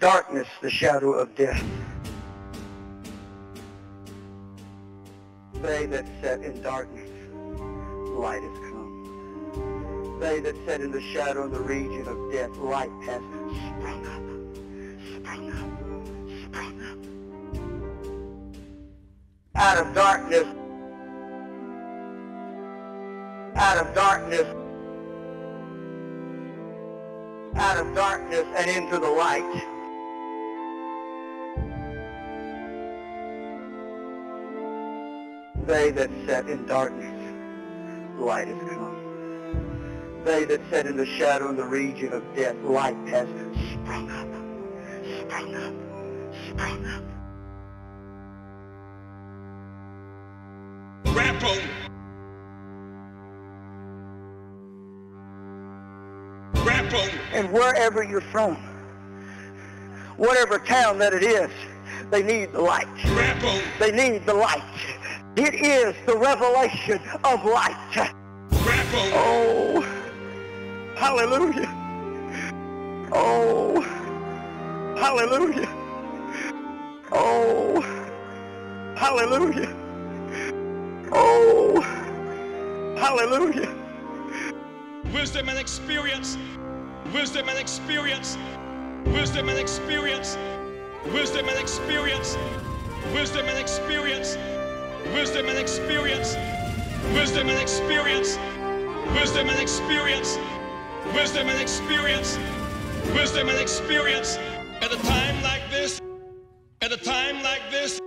darkness, the shadow of death. They that sat in darkness, light has come. They that sat in the shadow and the region of death, light has sprung up, sprung up, sprung up. Out of darkness, out of darkness, out of darkness and into the light. They that sat in darkness, light has come. They that sat in the shadow and the region of death, light has sprung up, sprung up, sprung up. Grandpa. Grandpa. And wherever you're from, whatever town that it is, they need the light. Grandpa. They need the light. It is the revelation of light. Oh, hallelujah. Oh, hallelujah. Oh, hallelujah. Oh, hallelujah. Wisdom and experience. Wisdom and experience. Wisdom and experience. Wisdom and experience. Wisdom and experience. Wisdom and experience. Wisdom and experience. Wisdom and experience. Wisdom and experience. Wisdom and experience. At a time like this, at a time like this,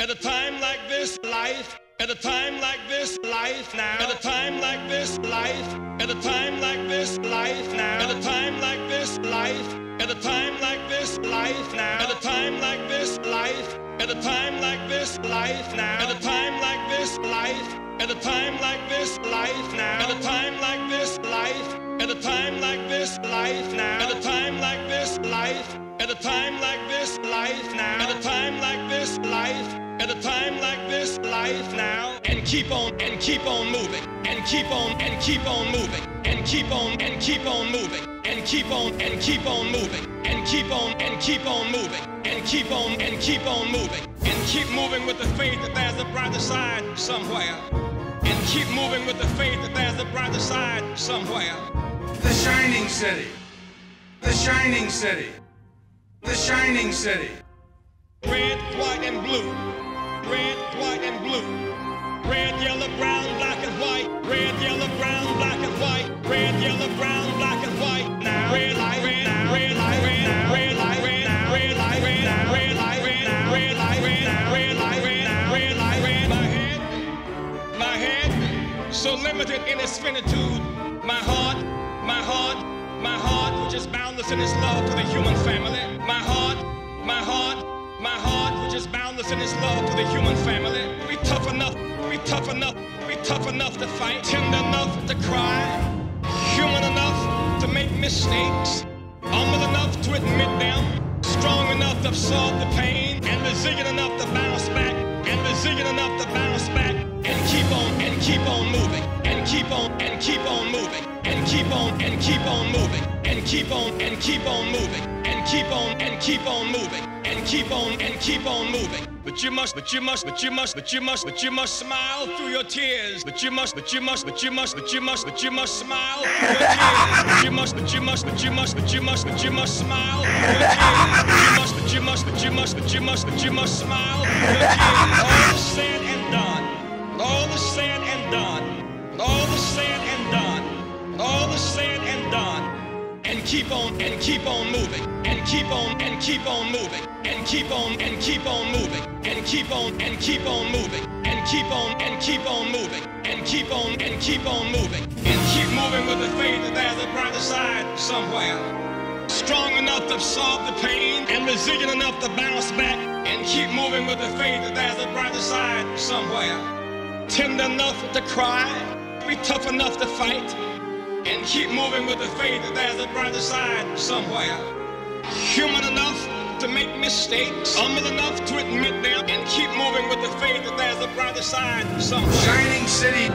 at a time like this, life. At a time like this, life now. At a time like this, life. At a time like this, life now. At a time like this, life. At a time like this, life now. At a time like this, life. At a time like this, life now. At a time like this, life. At a time like this, life now. At a time like this, life. At a time like this, life now. At a time like this, life. At a time like this, life now. At a time like this, life. At a time like this, life now. And keep on, and keep on moving. And keep on, and keep on moving. And keep on, and keep on moving. And keep on, and keep on moving. And keep on, and keep on moving. And keep on, and keep on moving. And keep moving with the faith that there's a brighter side somewhere. And keep moving with the faith that there's a brighter side somewhere. The Shining City. The Shining City. The Shining City. Red, white, and blue. Red, white, and blue. Red, yellow, brown, black, and white. Red, yellow, brown, black, and white. Red, yellow, brown, black, and white. Now, red light, red, so limited in its finitude. My heart, my heart, my heart, which is boundless in its love to the human family. My heart, my heart, my heart, which is boundless in its love to the human family. We tough enough, we tough enough, we tough enough to fight, tender enough to cry, human enough to make mistakes, humble enough to admit them, strong enough to absorb the pain, and resilient enough to bounce back, and resilient enough to bounce back, and keep on, and keep on moving, and keep on, and keep on moving, and keep on, and keep on moving, and keep on, and keep on moving, and keep on, and keep on moving, and keep on, and keep on moving. But you must, but you must, but you must, but you must, but you must smile through your tears. But you must, but you must, but you must, but you must, but you must smile through your tears. But you must, but you must, but you must, but you must, but you must smile through your tears. But you must, but you must, but you must, but you must, smile through your tears. All is said and All is said and done and keep on and keep on moving and keep on and keep on moving and keep on and keep on moving and keep on and keep on moving and keep on and keep on moving and keep on and keep on moving and keep moving with the faith that there's a brighter side somewhere strong enough to absorb the pain and resilient enough to bounce back and keep moving with the faith that there's a brighter side somewhere tender enough to cry be tough enough to fight and keep moving with the faith that there's a brighter side somewhere. Human enough to make mistakes, humble enough to admit them, and keep moving with the faith that there's a brighter side somewhere. Shining City.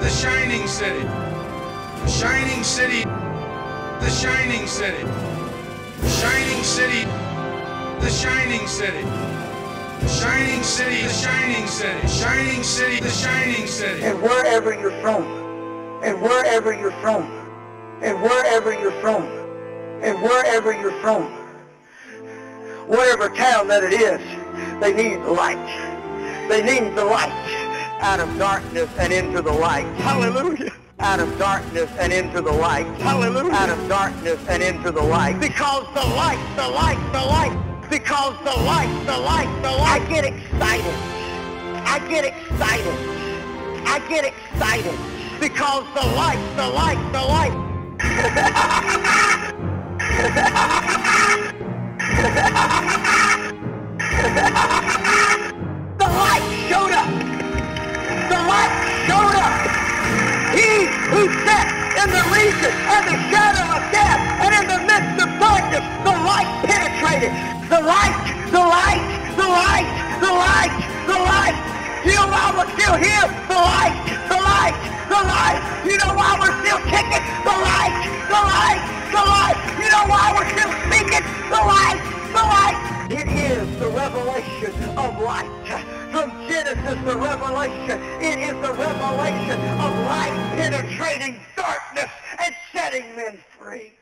The Shining City. Shining City. The Shining City. The shining city. The shining city. The shining city. The shining city. Shining city. The shining city. And wherever you're from, and wherever you're from, and wherever you're from, and wherever you're from, whatever town that it is, they need the light. They need the light out of darkness and into the light. Hallelujah. Out of darkness and into the light. Hallelujah. Out of darkness and into the light. Because the light, the light, the light. Because the light, the light, the light. I get excited. I get excited. I get excited. Because the light, the light, the light. The light showed up. The light showed up. He who sat in the region and the shadow of death and in the midst of darkness, the light penetrated. The light, the light, the light, the light, the light. Know why we're still here? The light, the light, the light. You know why we're still kicking? The light, the light, the light. You know why we're still speaking? The light, the light. It is the revelation of light. From Genesis to Revelation, it is the revelation of light penetrating darkness and setting men free.